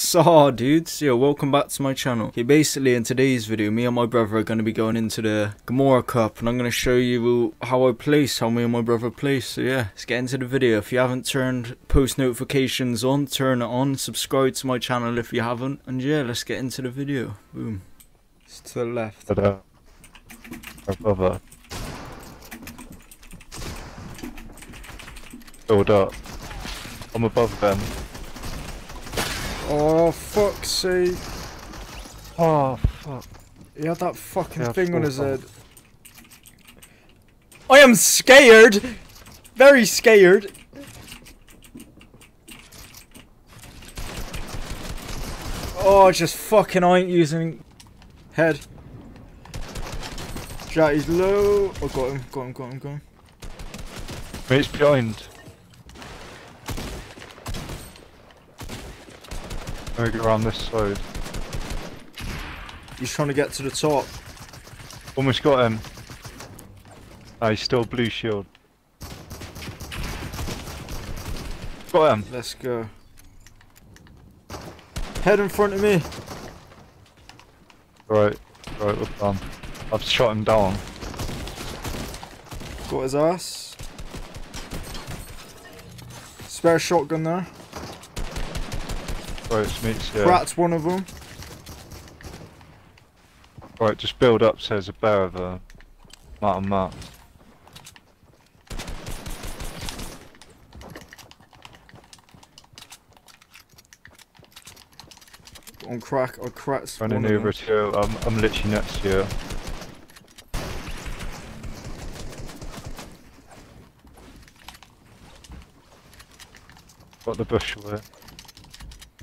So dudes, yo, welcome back to my channel. Okay, basically in today's video, me and my brother are going to be going into the Gamora Cup and I'm going to show you how I place, how me and my brother place. So yeah, let's get into the video. If you haven't turned post notifications on, turn it on, subscribe to my channel if you haven't, and yeah, let's get into the video. Boom. It's to the left. Our brother. Build up. I'm above them. Oh, fuck's sake. Oh, fuck. He had that fucking Yeah, thing on his head. I am scared! Very scared. Oh, just fucking I ain't using head. Jatty's low. Oh, got him, got him, got him, got him. Mate's behind. Let me go around this side. He's trying to get to the top. Almost got him. Ah, he's still blue shield. Got him. Let's go. Head in front of me. Right, right, we're done. I've shot him down. Got his ass. Spare shotgun there. Right, it's mate's here. Pratt's one of them. Right, just build up so there's a bear of a mountain map. On crack, or cracks. Running over to you. I'm, I'm literally next to you. Got the bush away.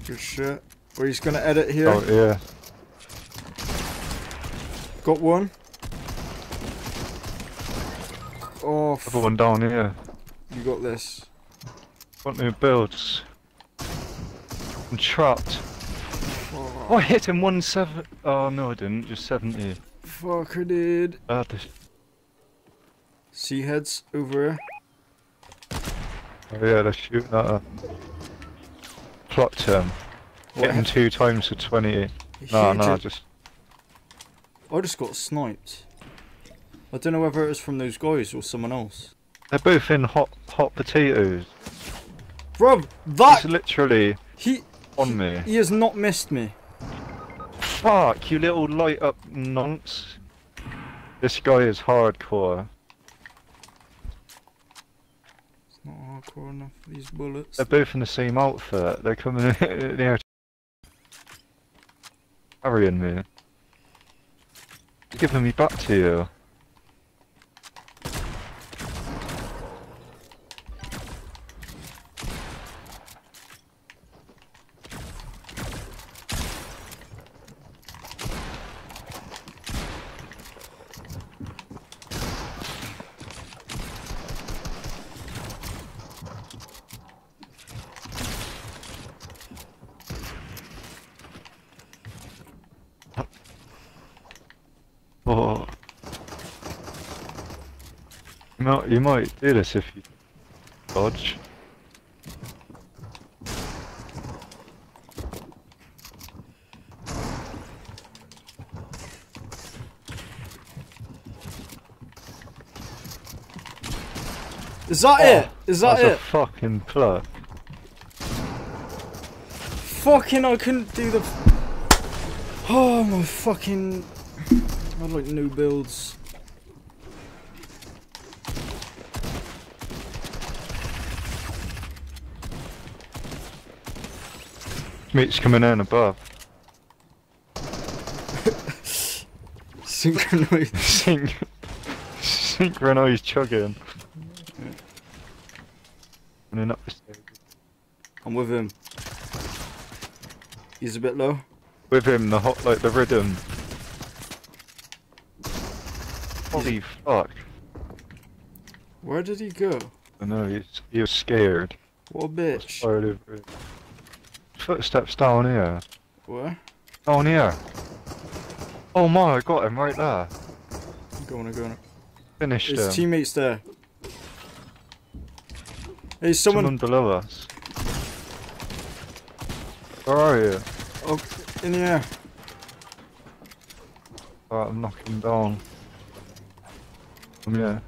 Good shit. We're just gonna edit here. Oh yeah. Got one. Oh, f- Other one down here. you got this. Want new builds. I'm trapped. Oh, Oh, I hit him one seven. Oh no, I didn't. Just seventy. fuck, I did. I this. Sea heads over here. Oh yeah, they're shooting at her. Plucked him. What, Hit him two times for twenty. he No, no, just I just got sniped. I don't know whether it was from those guys or someone else. they're both in hot hot potatoes. Bruv, that It's literally he on me. he has not missed me. Fuck, you little light up nonce. This guy is hardcore. Not hardcore these bullets. They're both in the same outfit. They're coming in here carrying me. Giving me back to you. Oh. You might, you might do this if you dodge. Is that oh, it? Is that Oh, That's a it? fucking pluck. Fucking, I couldn't do the. Oh my fucking. I like new builds. Meat's coming in above. Synchronized. Sync synchronized chugging. Running up the stairs. I'm with him. He's a bit low. With him, the hot like the rhythm. Holy fuck! Where did he go? I know he's he was scared. What a bitch. Fired over it. Footsteps down here. Where? Down here. Oh my! I got him right there. I'm going, I'm going. Finished His him. teammates there. Hey, someone. Someone below us. Where are you? Oh, in the air. Alright, I'm knocking down. Yeah.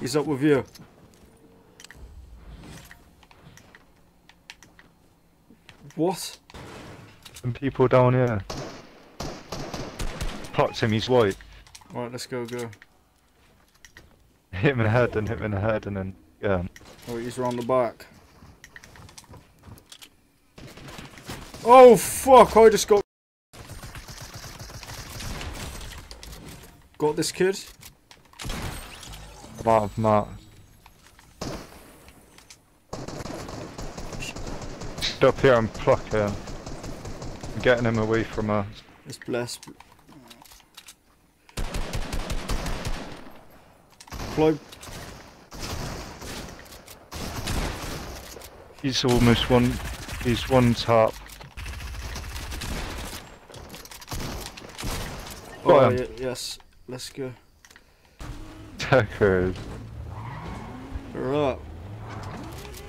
He's up with you. What? Some people down here. Clocked him, he's white. Right, let's go, go. Hit him in the head and hit him in the head and then, yeah. Oh, he's round the back. Oh, fuck, I just got... Got this kid. I'm out of Stop here and pluck him. I'm getting him away from us. It's blessed. Fly. He's almost one. He's one top. Oh, yeah, yes. Let's go. Deckers. Right.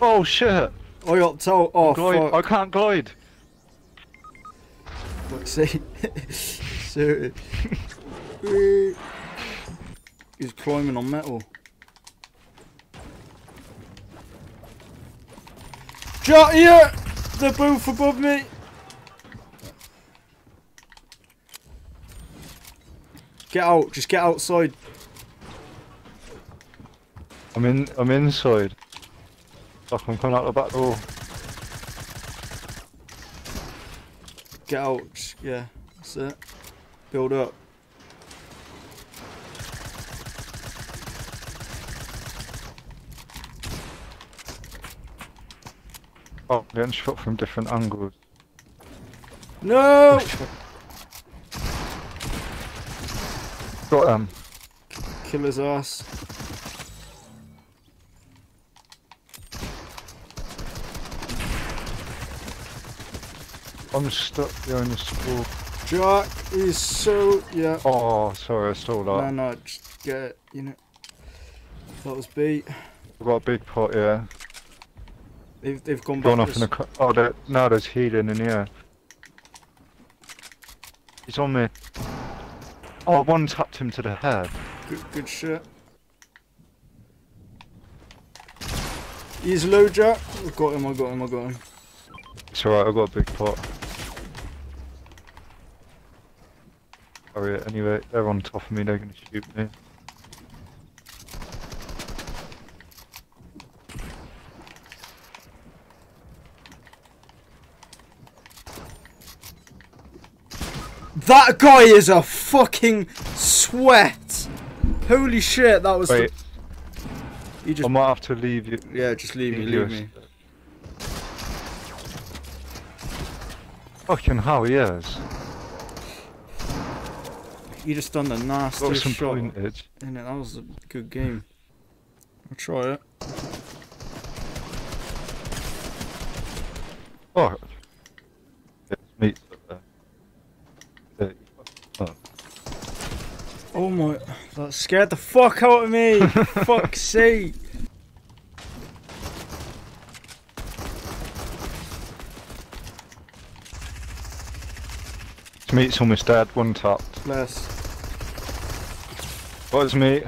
Oh shit! Oh, you upped out. Oh. I can't glide. Let's see. Seriously. He's climbing on metal. Shot here! They're both above me! Get out, just get outside. I'm in. I'm inside. I'm coming out the back door. Get out, yeah, that's it. Build up. Oh, getting shot from different angles. No! Got him. Kill his ass. I'm stuck behind the school. Jack is so, yeah. Oh, sorry, I stole that. No, no, just get it, you know. That was beat. I've got a big pot yeah. They've, they've gone Gone back. off in the. Oh, there, now there's healing in here. He's on me. Oh, one tapped him to the head. Good, good shit. He's low, Jack. I got him, I got him, I got him. It's alright, I've got a big pot. Sorry, anyway, they're on top of me, they're gonna shoot me. That guy is a fucking sweat. Holy shit, that was. Wait, The... You just. I might have to leave you. Yeah, just leave me, leave me. Fucking hell, he is. You just done the Got nastiest some shot. pointage. Innit, that was a good game. I'll try it. Oh. Meat up there. Yeah, oh. Oh my, that scared the fuck out of me. Fuck's sake. Meat's almost dead, one tapped. Bless. What is meat?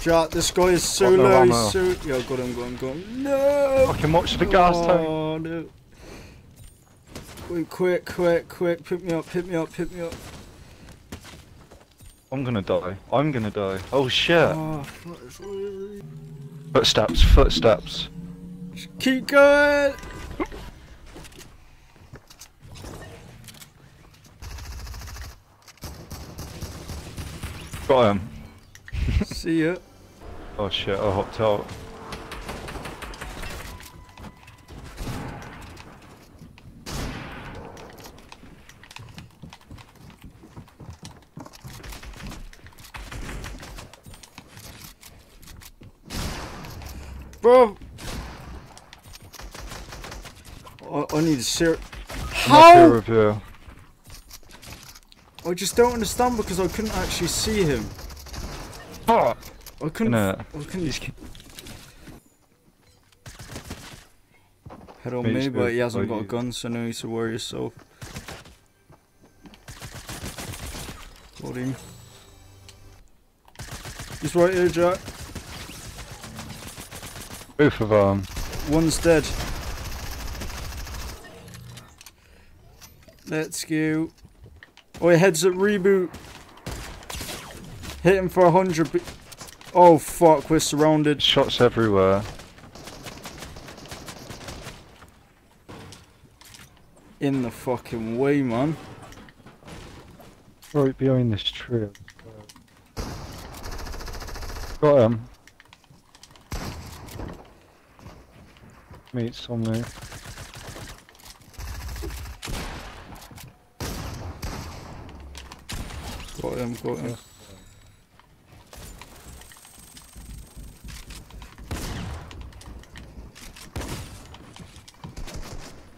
Jack, this guy is so Got low. He's so. Yeah, got him, got him, got him. No! Fucking watch the gas tank. Oh, no. Wait, quick, quick, quick. Pick me up, pick me up, pick me up. I'm gonna die. I'm gonna die. Oh shit. Oh, Footsteps, footsteps. Keep going! Got him. See ya. Oh shit, I hopped out. Bro! I, I need a ser- I'm up here How? You. I just don't understand because I couldn't actually see him. Fuck! I couldn't. No. I couldn't. Just... Head on Me me, but he hasn't got a gun, so no need to worry yourself. Got him. He's right here, Jack. Both of them. One's dead. Let's go. Oh, he heads at reboot. Hit him for a hundred. Oh fuck, we're surrounded. Shots everywhere. In the fucking way, man. Right behind this tree. Got him. Meets on Got him, got.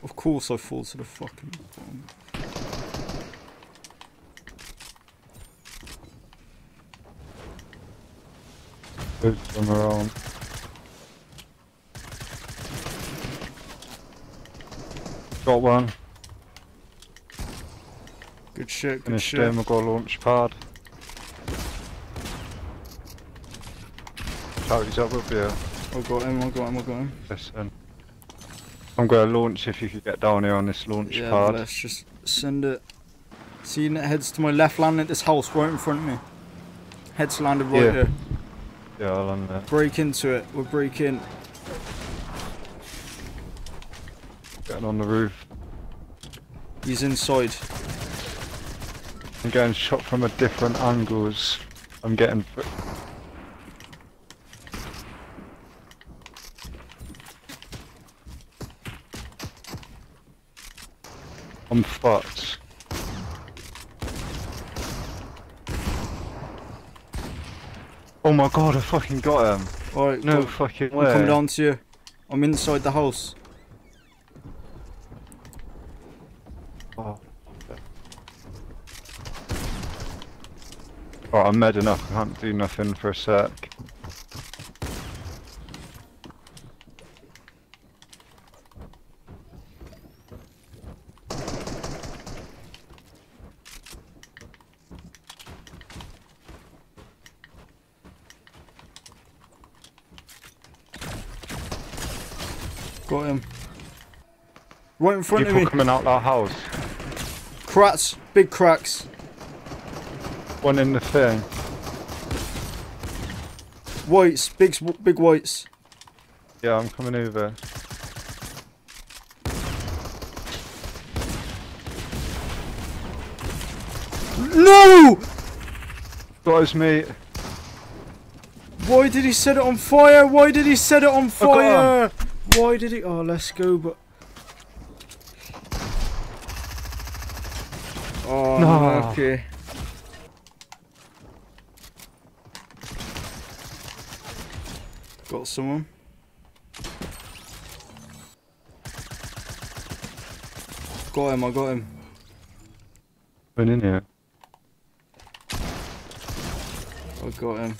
Of course I fall to the fucking bottom. Both of them around. Got one. Good shit, good Finished shit. him. Got a launch pad. Charlie's up with you. I got him, I got him, I got him. Listen. I'm gonna launch if you could get down here on this launch Yeah, pad. let's just send it. See, it heads to my left, landing at this house right in front of me. Heads landed right Yeah. here. Yeah, I'll land there. Break into it. We're breaking. Getting on the roof. He's inside. I'm getting shot from a different angles. I'm getting. I'm fucked. Oh my god, I fucking got him. Alright, No go- fucking I'm way. coming down to you. I'm inside the house. Oh. Oh, I'm mad enough. I can't do nothing for a sec. Got him. Right in front of People me. coming out that house. Cracks. Big cracks. One in the thing. Whites. Big, big whites. Yeah, I'm coming over. No! Got his mate. Why did he set it on fire? Why did he set it on fire? Why did he? Oh, let's go. But oh, No. okay. Got someone. Got him. I got him. Been in here. I got him.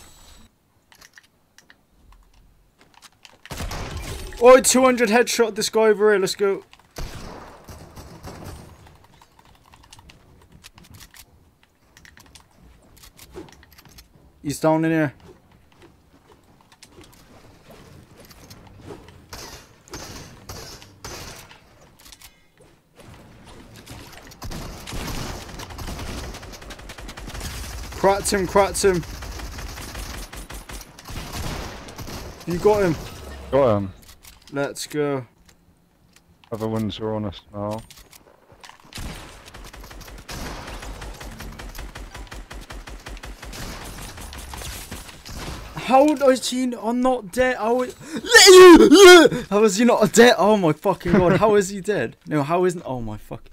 Oh, 200 headshot this guy over here. Let's go. He's down in here. Cracked him, cracked him. You got him. Got him. Let's go. Other ones are on us now. How is he? I'm not dead. How is, how is he not dead? Oh my fucking god! How is he dead? No, how isn't? Oh my fuck.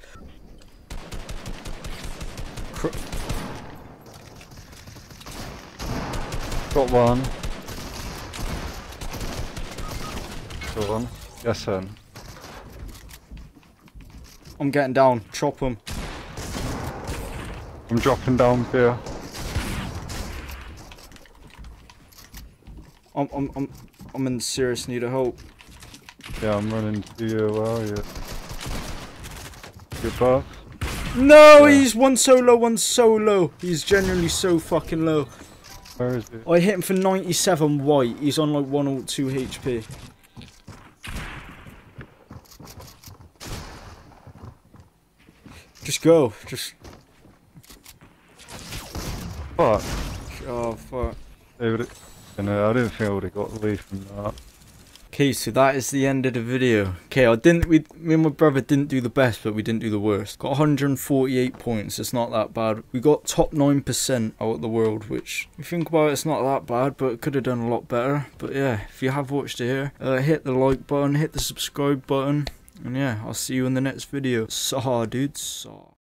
Cr- Got one. Got one. Yes, sir. I'm getting down. Chop him. I'm dropping down here. I'm I'm I'm I'm in serious need of help. Yeah, I'm running to you. Where are you? You're above? No, Yeah. he's one so low, one so low. He's genuinely so fucking low. Where is he? Oh, I hit him for 97 white. He's on like 102 HP. Just go. Just. Fuck. Oh, fuck. They. I know. I didn't think I would have got away from that. Okay, so that is the end of the video. Okay, I didn't. We, me and my brother didn't do the best, but we didn't do the worst. Got 148 points. It's not that bad. We got top 9% out of the world, which if you think about it, it's not that bad, but could have done a lot better. But yeah, if you have watched it here, uh, hit the like button, hit the subscribe button, and yeah, I'll see you in the next video. Saw, dudes. Saw.